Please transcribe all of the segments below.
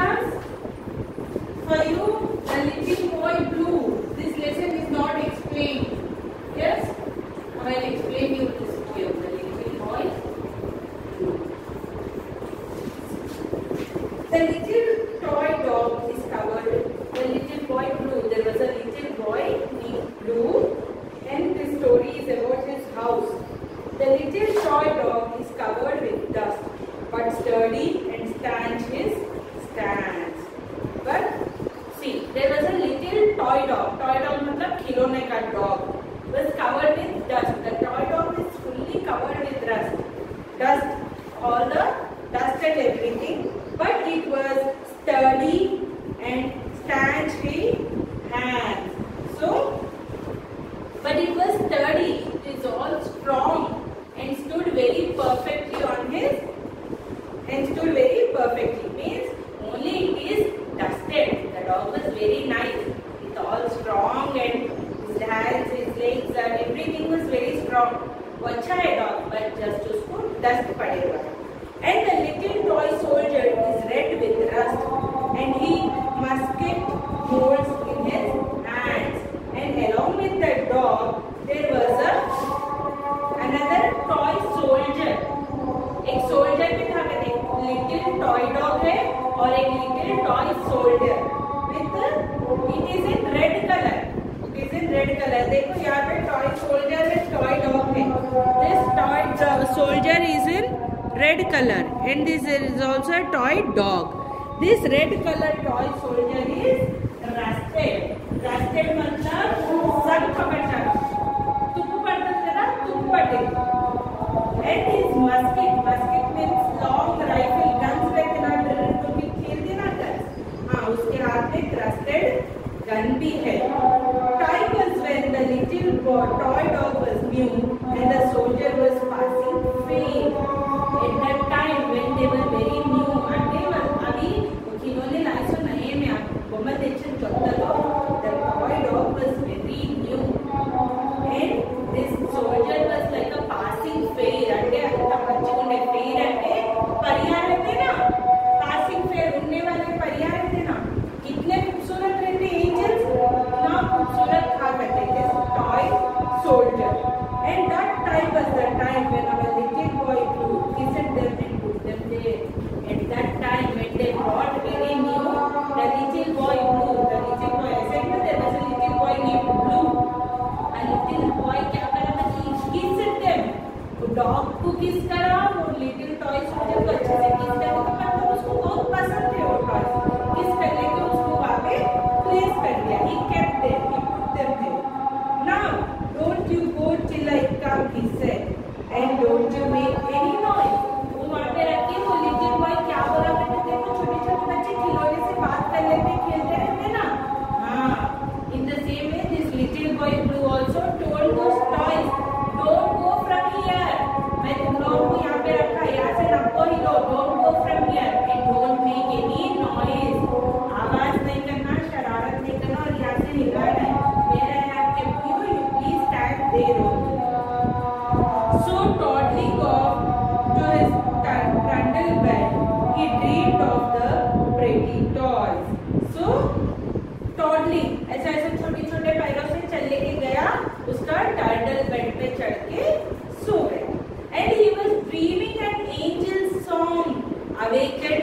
class? covered with dust. Dust, all the dust and everything. But it was sturdy and stanch with hands. So, but it was sturdy. It is all strong and stood very perfectly on his and stood very perfectly. Means only it is dusted. The dog was very nice. It's all strong and his hands, his legs and everything was very strong. वो अच्छा है dog but just उसको dust पड़े हुआ है and the little toy soldier is red with rust and he red color and this is also a toy dog this red color toy soldier is rusted rusted matlab sag pakata tuk padta hai na tuk pade and this musket musket means long rifle guns pe kena drill to ki khel dena guns ha uske haath mein rusted gun bhi hai time was when the little boy, toy dog was new little boy क्या कर रहा था कि kiss them वो dog को kiss करा वो little toy soldier को अच्छे से kiss कर तो मतलब उसको बहुत पसंद थे वो toys kiss कर लेके उसको वहाँ पे place कर दिया he kept them he put them there now don't you go till I come he said make it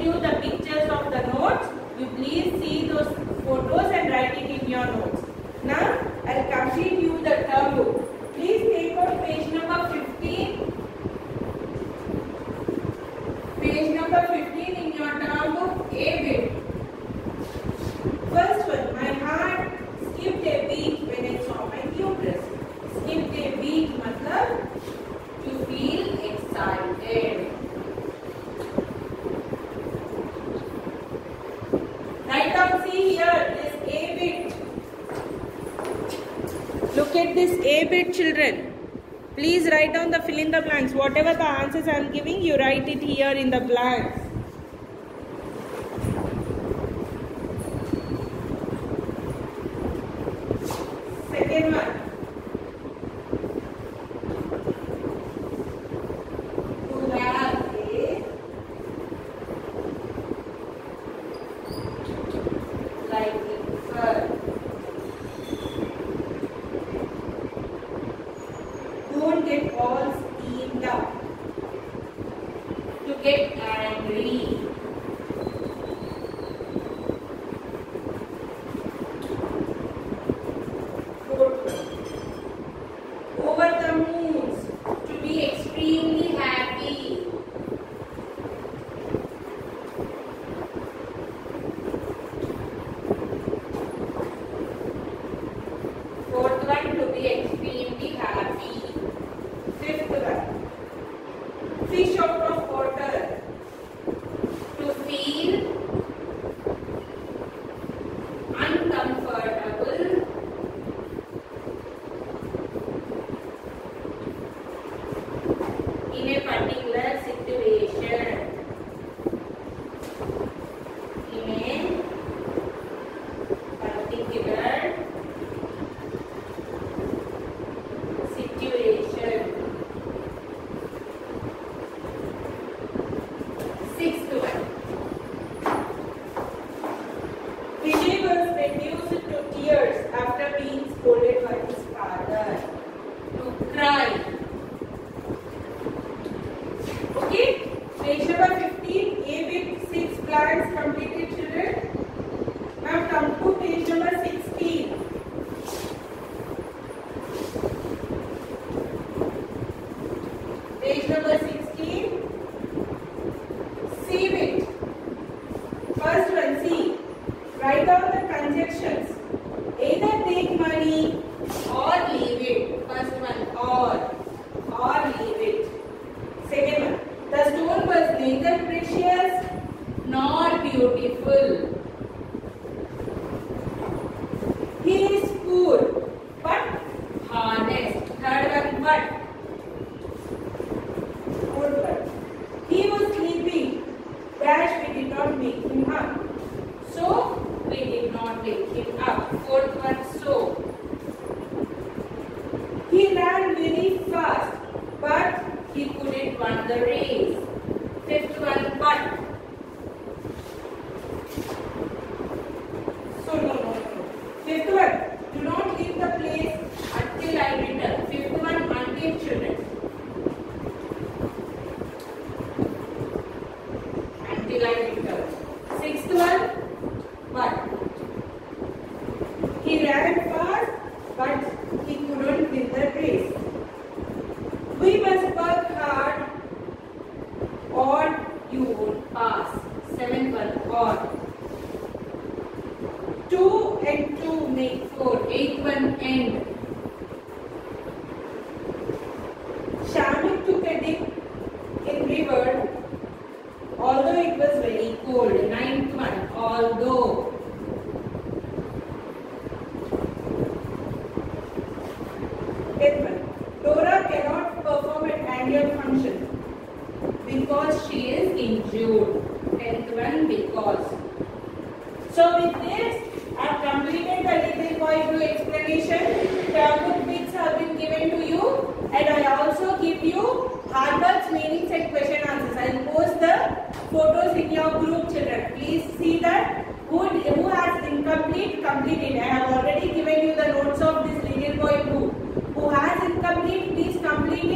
you the pictures of the notes. You please see those photos and write it in your notes. Now, I'll complete you Write down the fill in the blanks. Whatever the answers I am giving, you write it here in the blanks. Second one. like uh, Điện. 4. 2 and 2 make 4. 8 1 end. Shamik took a dip in river although it was very cold. Ninth one. Although. Tenth one. Dora cannot perform an annual function because she is injured. Tenth one, because. So with this, I have completed the little boy blue explanation. Termbook bits have been given to you and I also give you hard Harvard's meanings and question answers. I will post the photos in your group children. Please see that who, who has incomplete, completed. it. I have already given you the notes of this little boy blue. Who has incomplete, please complete